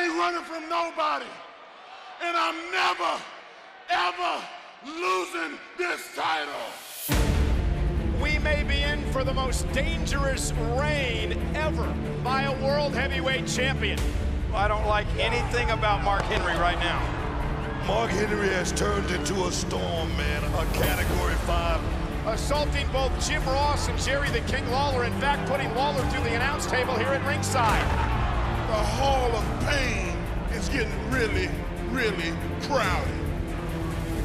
I ain't running from nobody. And I'm never, ever losing this title. We may be in for the most dangerous reign ever by a world heavyweight champion. I don't like anything about Mark Henry right now. Mark Henry has turned into a storm, man. A category five. Assaulting both Jim Ross and Jerry the King Lawler. In fact, putting Lawler through the announce table here at ringside. The Hall of Pain is getting really, really crowded.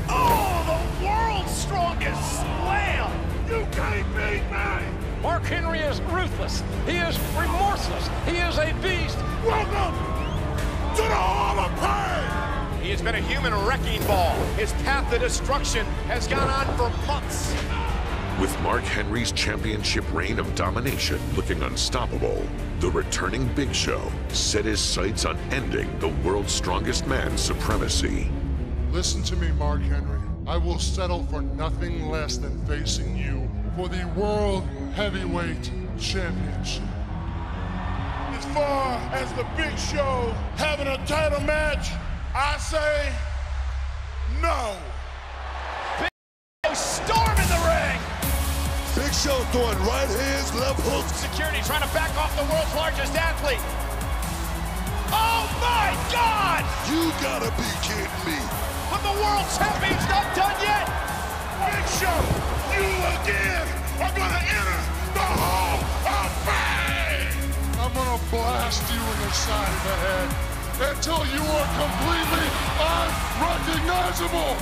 Oh, the world's strongest slam! You can't beat me! Mark Henry is ruthless. He is remorseless. He is a beast. Welcome to the Hall of Pain! He has been a human wrecking ball. His path to destruction has gone on for months. With Mark Henry's championship reign of domination looking unstoppable, the returning Big Show set his sights on ending the world's strongest man's supremacy. Listen to me, Mark Henry. I will settle for nothing less than facing you for the World Heavyweight Championship. As far as the Big Show having a title match, I say no. Show throwing right hands, left hooks. Security trying to back off the world's largest athlete. Oh my God! You gotta be kidding me. But the world champion's not done yet. Big Show, you again are gonna enter the Hall of Fame. I'm gonna blast you in the side of the head until you are completely unrecognizable.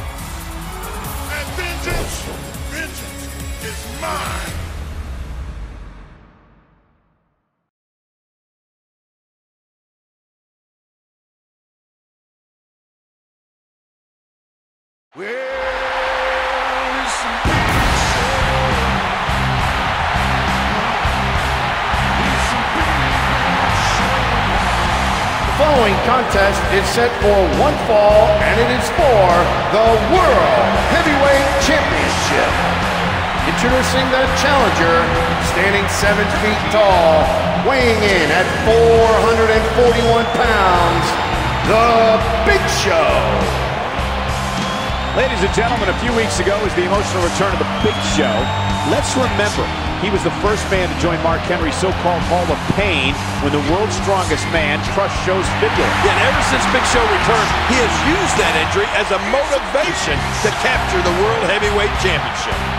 And vengeance, vengeance is mine. The following contest is set for one fall, and it is for the World Heavyweight Championship. Introducing the challenger, standing seven feet tall, weighing in at 441 pounds, the Big Show. Ladies and gentlemen, a few weeks ago was the emotional return of the Big Show. Let's remember, he was the first man to join Mark Henry's so-called Hall of Pain when the world's strongest man crushed Show's fibula. And ever since Big Show returned, he has used that injury as a motivation to capture the World Heavyweight Championship.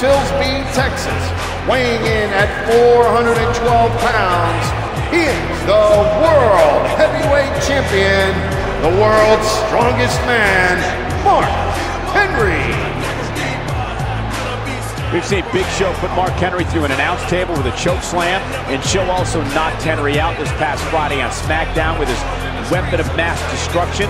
Silsbee, Texas, weighing in at 412 pounds, he is the World Heavyweight Champion, the world's strongest man, Mark Henry. We've seen Big Show put Mark Henry through an announce table with a choke slam, and Show also knocked Henry out this past Friday on SmackDown with his weapon of mass destruction.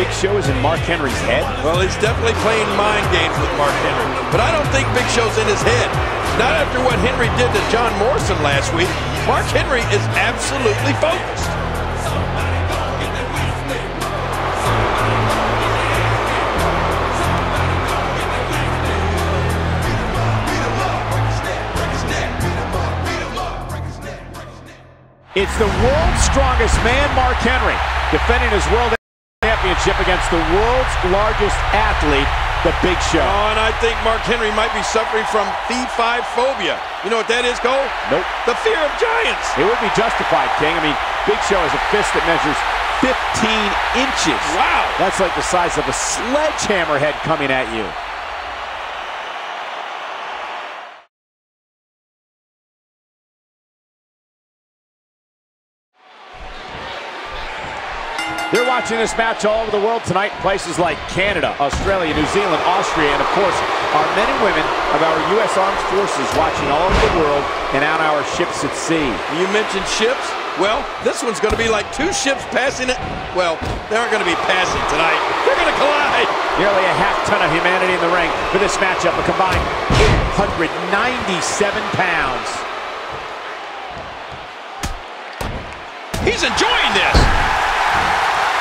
Big Show is in Mark Henry's head? Well, he's definitely playing mind games with Mark Henry, but I don't think Big Show's in his head. Not after what Henry did to John Morrison last week. Mark Henry is absolutely focused. It's the world's strongest man, Mark Henry, defending his world championship against the world's largest athlete, the Big Show. Oh, and I think Mark Henry might be suffering from fee-fi phobia. You know what that is, Cole? Nope. The fear of giants. It would be justified, King. I mean, Big Show has a fist that measures 15 inches. Wow. That's like the size of a sledgehammer head coming at you. They're watching this match all over the world tonight in places like Canada, Australia, New Zealand, Austria, and of course, our men and women of our U.S. Armed Forces watching all over the world and on our ships at sea. You mentioned ships. Well, this one's going to be like two ships passing it. Well, they aren't going to be passing tonight. They're going to collide. Nearly a half ton of humanity in the ring for this matchup, a combined 897 pounds. He's enjoying this.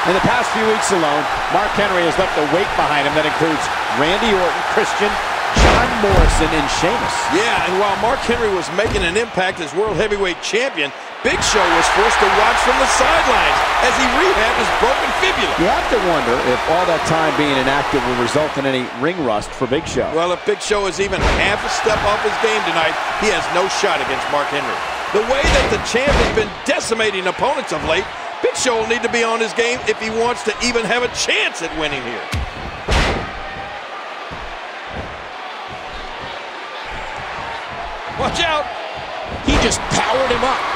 In the past few weeks alone, Mark Henry has left a weight behind him that includes Randy Orton, Christian, John Morrison, and Sheamus. Yeah, and while Mark Henry was making an impact as World Heavyweight Champion, Big Show was forced to watch from the sidelines as he rehabbed his broken fibula. You have to wonder if all that time being inactive will result in any ring rust for Big Show. Well, if Big Show is even half a step off his game tonight, he has no shot against Mark Henry. The way that the champ has been decimating opponents of late, Big Show will need to be on his game if he wants to even have a chance at winning here. Watch out! He just powered him up.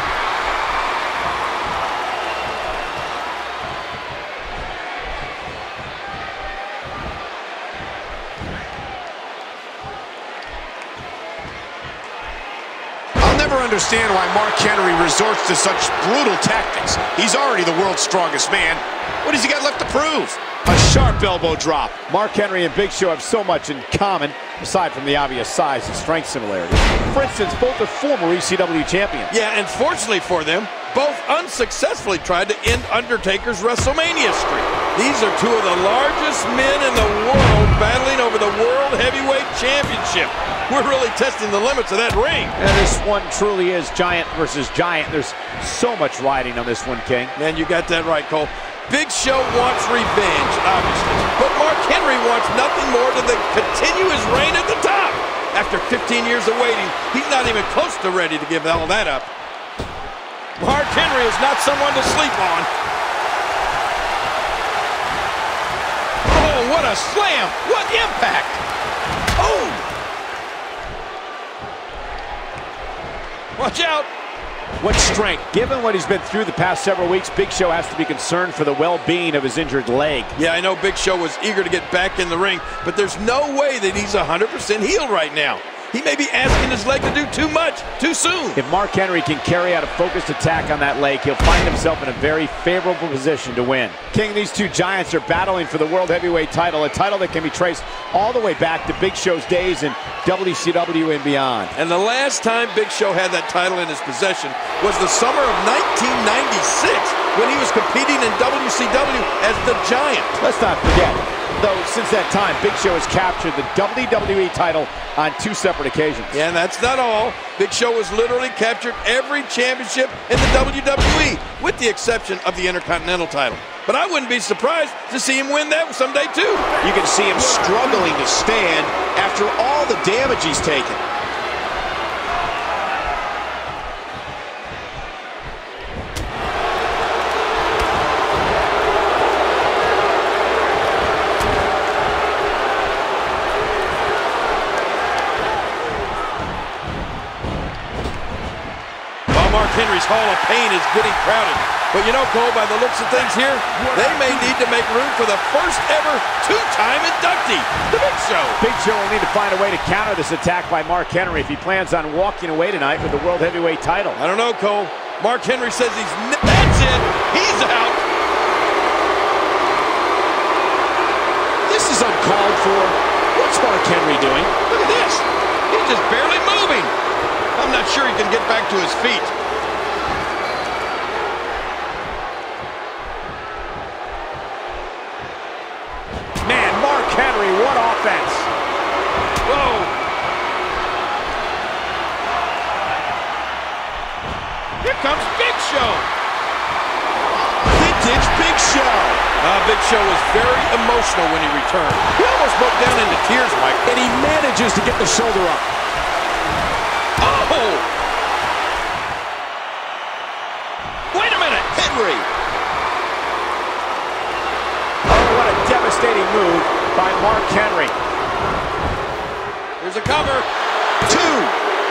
Understand why Mark Henry resorts to such brutal tactics. He's already the world's strongest man. What has he got left to prove? A sharp elbow drop. Mark Henry and Big Show have so much in common, aside from the obvious size and strength similarities. For instance, both are former ECW champions. Yeah, and fortunately for them, both unsuccessfully tried to end Undertaker's WrestleMania streak. These are two of the largest men in the world battling over the World Heavyweight Championship. We're really testing the limits of that ring. And this one truly is giant versus giant. There's so much riding on this one, King. Man, you got that right, Cole. Big Show wants revenge, obviously. But Mark Henry wants nothing more than to continue his reign at the top. After 15 years of waiting, he's not even close to ready to give all that up. Mark Henry is not someone to sleep on. Oh, what a slam! What impact! Oh! Watch out! What strength. Given what he's been through the past several weeks, Big Show has to be concerned for the well-being of his injured leg. Yeah, I know Big Show was eager to get back in the ring, but there's no way that he's 100% healed right now. He may be asking his leg to do too much, too soon. If Mark Henry can carry out a focused attack on that leg, he'll find himself in a very favorable position to win. King, these two giants are battling for the World Heavyweight title, a title that can be traced all the way back to Big Show's days in WCW and beyond. And the last time Big Show had that title in his possession was the summer of 1996 when he was competing in WCW as the Giant. Let's not forget, though, since that time, Big Show has captured the WWE title on two separate occasions. Yeah, and that's not all. Big Show has literally captured every championship in the WWE, with the exception of the Intercontinental title. But I wouldn't be surprised to see him win that someday, too. You can see him struggling to stand after all the damage he's taken. Hall of Pain is getting crowded. But you know, Cole, by the looks of things here, they may need to make room for the first ever two-time inductee, The Big Show. Big Show will need to find a way to counter this attack by Mark Henry if he plans on walking away tonight with the World Heavyweight title. I don't know, Cole. Mark Henry says he's... That's it! He's out! This is uncalled for. What's Mark Henry doing? Look at this! He's just barely moving! I'm not sure he can get back to his feet. Uh, Big Show was very emotional when he returned. He almost broke down into tears, Mike. And he manages to get the shoulder up. Oh! Wait a minute! Henry. Oh, what a devastating move by Mark Henry. There's a cover. Two.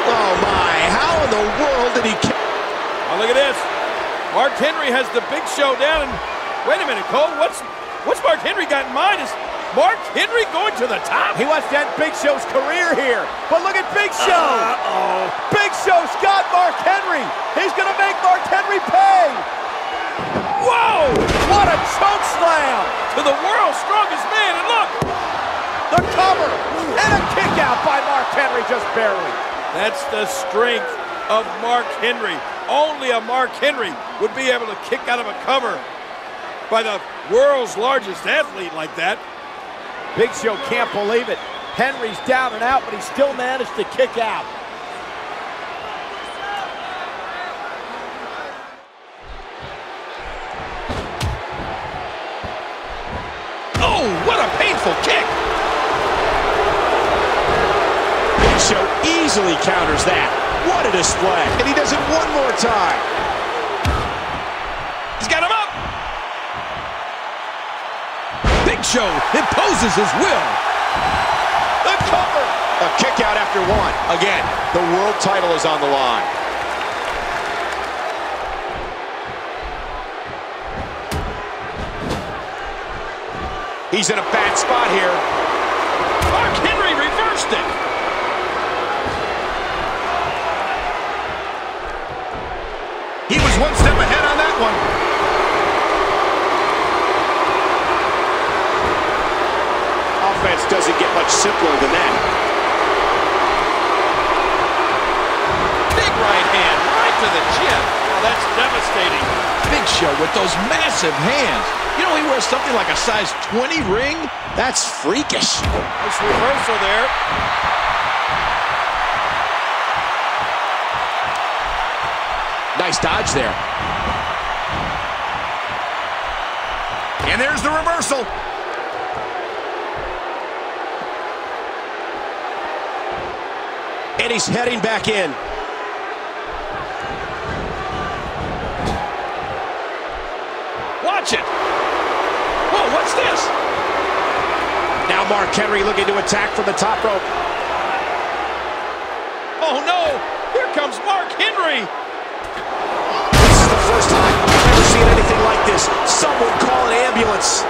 Oh, my. How in the world did he... Oh, look at this. Mark Henry has the Big Show down. And wait a minute, Cole. What's what's Mark Henry got in mind? Is Mark Henry going to the top? He wants to end Big Show's career here. But look at Big Show. Uh-oh. Big Show's got Mark Henry. He's going to make Mark Henry pay. Whoa! What a choke slam. To the world's strongest man. And look, The cover. And a kick out by Mark Henry, just barely. That's the strength of Mark Henry. Only a Mark Henry would be able to kick out of a cover by the world's largest athlete like that. Big Show can't believe it. Henry's down and out, but he still managed to kick out. Oh, what a painful kick! Big Show easily counters that. What a display. And he does it one more time. Big Show imposes his will. The cover. A kick out after one. Again, the world title is on the line. He's in a bad spot here. Mark Henry reversed it. He was one step ahead on that one. Offense doesn't get much simpler than that. Big right hand, right to the chin. Oh, that's devastating. Big Show with those massive hands. You know he wears something like a size 20 ring? That's freakish. Nice reversal there. Nice dodge there. And there's the reversal. and he's heading back in. Watch it. Whoa, what's this? Now Mark Henry looking to attack from the top rope. Oh, no. Here comes Mark Henry. This is the first time I've ever seen anything like this. Someone call an ambulance.